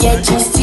Yeah, just